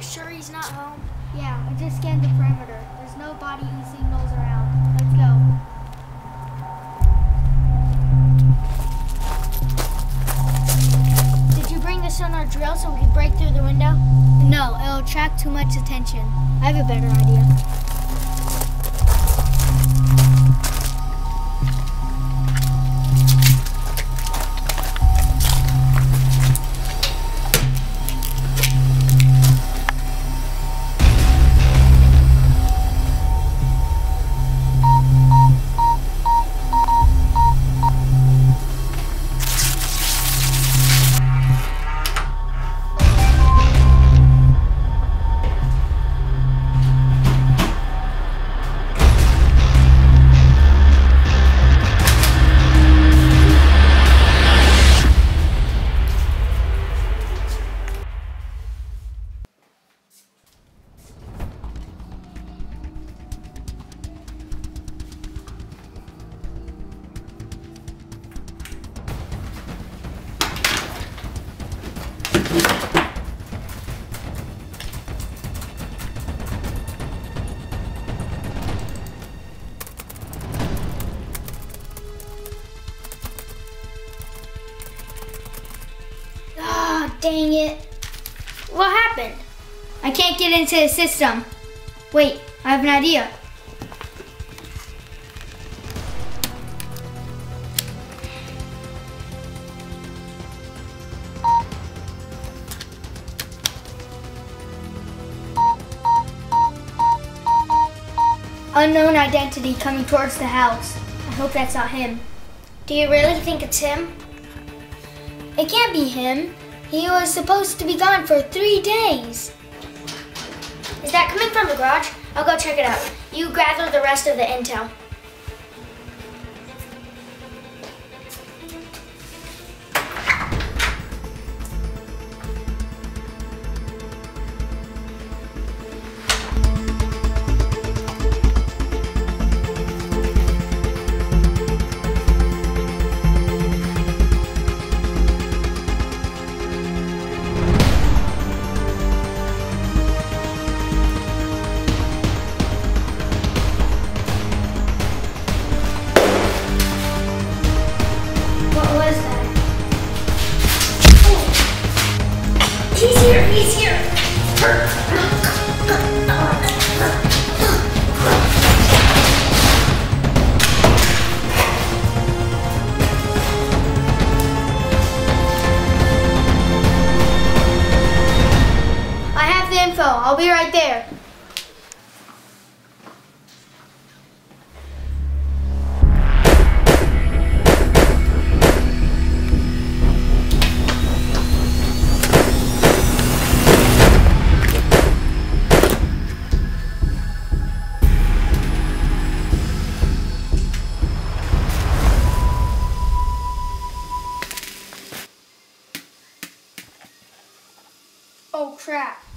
you sure he's not home? Yeah, I just scanned the perimeter. There's no body signals around. Let's go. Did you bring the sonar drill so we could break through the window? No, it'll attract too much attention. I have a better idea. Ah, dang it. What happened? I can't get into the system. Wait, I have an idea. Unknown identity coming towards the house. I hope that's not him. Do you really think it's him? It can't be him. He was supposed to be gone for three days. Is that coming from the garage? I'll go check it out. You gather the rest of the intel. He's here, he's here. I have the info. I'll be right there. Oh crap.